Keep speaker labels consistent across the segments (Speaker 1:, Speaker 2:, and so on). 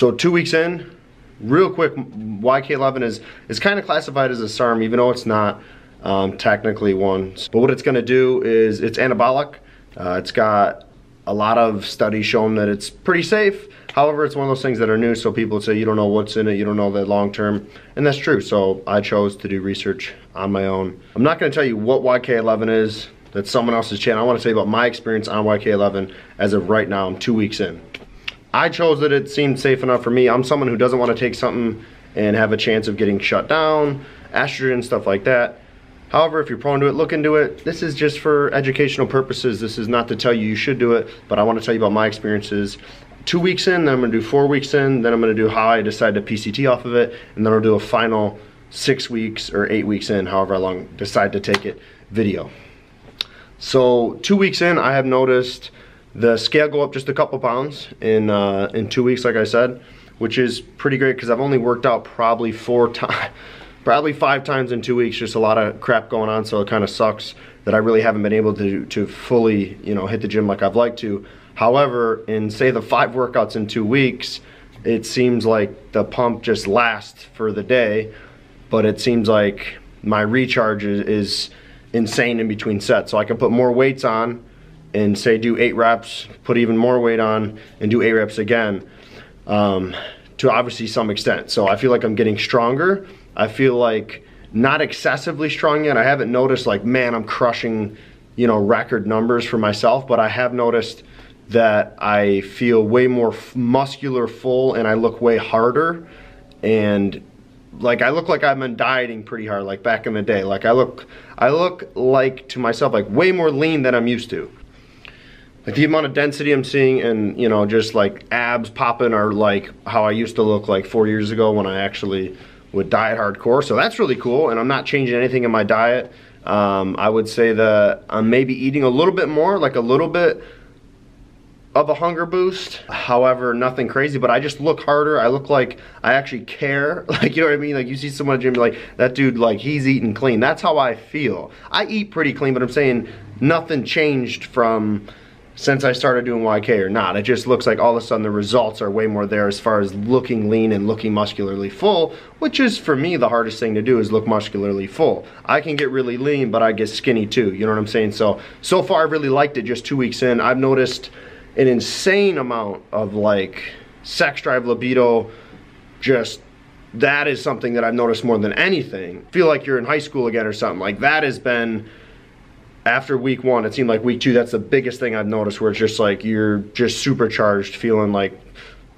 Speaker 1: So two weeks in, real quick, YK11 is, is kind of classified as a SARM, even though it's not um, technically one. But what it's gonna do is it's anabolic. Uh, it's got a lot of studies showing that it's pretty safe. However, it's one of those things that are new, so people say you don't know what's in it, you don't know the long term, and that's true. So I chose to do research on my own. I'm not gonna tell you what YK11 is, that's someone else's channel. I wanna tell you about my experience on YK11 as of right now, I'm two weeks in. I chose that it seemed safe enough for me. I'm someone who doesn't wanna take something and have a chance of getting shut down, estrogen, stuff like that. However, if you're prone to it, look into it. This is just for educational purposes. This is not to tell you you should do it, but I want to tell you about my experiences. Two weeks in, then I'm gonna do four weeks in, then I'm gonna do how I decide to PCT off of it, and then I'll do a final six weeks or eight weeks in, however long decide to take it, video. So two weeks in, I have noticed the scale go up just a couple pounds in, uh, in two weeks, like I said, which is pretty great because I've only worked out probably four times, probably five times in two weeks, just a lot of crap going on, so it kind of sucks that I really haven't been able to, to fully, you know, hit the gym like I've liked to. However, in say the five workouts in two weeks, it seems like the pump just lasts for the day, but it seems like my recharge is, is insane in between sets. So I can put more weights on and say do eight reps, put even more weight on and do eight reps again um, to obviously some extent. So I feel like I'm getting stronger. I feel like not excessively strong yet. I haven't noticed like, man, I'm crushing, you know, record numbers for myself, but I have noticed that I feel way more muscular full and I look way harder and like I look like I've been dieting pretty hard like back in the day like I look I look like to myself like way more lean than I'm used to like the amount of density I'm seeing and you know just like abs popping are like how I used to look like four years ago when I actually would diet hardcore. So that's really cool and I'm not changing anything in my diet. Um, I would say that I'm maybe eating a little bit more like a little bit of a hunger boost. However nothing crazy but I just look harder. I look like I actually care. Like you know what I mean? Like you see someone at the gym like that dude like he's eating clean. That's how I feel. I eat pretty clean but I'm saying nothing changed from since I started doing YK or not. It just looks like all of a sudden the results are way more there as far as looking lean and looking muscularly full, which is for me the hardest thing to do is look muscularly full. I can get really lean, but I get skinny too, you know what I'm saying? So, so far I've really liked it just two weeks in. I've noticed an insane amount of like sex drive, libido, just that is something that I've noticed more than anything. Feel like you're in high school again or something. Like that has been after week one, it seemed like week two, that's the biggest thing I've noticed where it's just like you're just supercharged, feeling like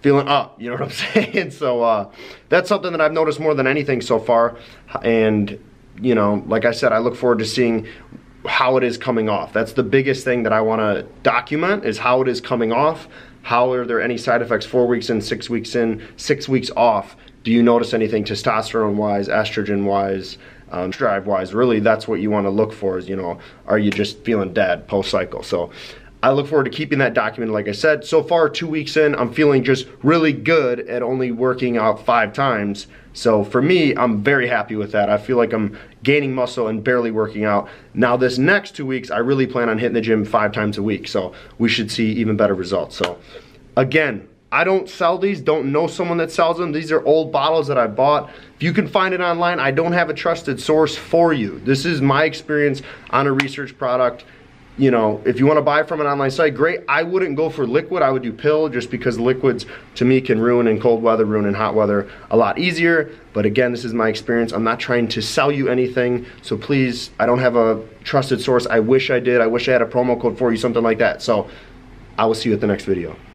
Speaker 1: feeling up, you know what I'm saying? So uh, that's something that I've noticed more than anything so far. And, you know, like I said, I look forward to seeing how it is coming off. That's the biggest thing that I want to document is how it is coming off. How are there any side effects four weeks in, six weeks in, six weeks off? Do you notice anything testosterone wise, estrogen wise, um, drive wise? Really, that's what you want to look for is, you know, are you just feeling dead post cycle? So I look forward to keeping that documented. Like I said, so far, two weeks in, I'm feeling just really good at only working out five times. So for me, I'm very happy with that. I feel like I'm gaining muscle and barely working out. Now this next two weeks, I really plan on hitting the gym five times a week. So we should see even better results. So again, I don't sell these, don't know someone that sells them. These are old bottles that I bought. If you can find it online, I don't have a trusted source for you. This is my experience on a research product you know, if you want to buy from an online site, great. I wouldn't go for liquid. I would do pill just because liquids to me can ruin in cold weather, ruin in hot weather a lot easier. But again, this is my experience. I'm not trying to sell you anything. So please, I don't have a trusted source. I wish I did. I wish I had a promo code for you, something like that. So I will see you at the next video.